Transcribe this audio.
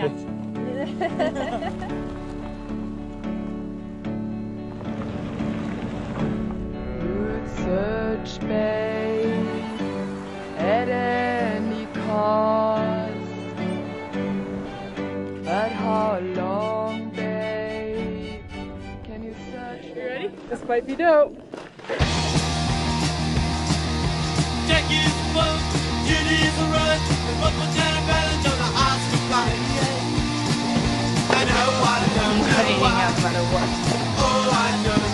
You'd search babe at any cost. But how long, babe? Can you search? You ready? This might be dope. Jack is the boat, Judy is the run, and what will Janet Oh, I know I know,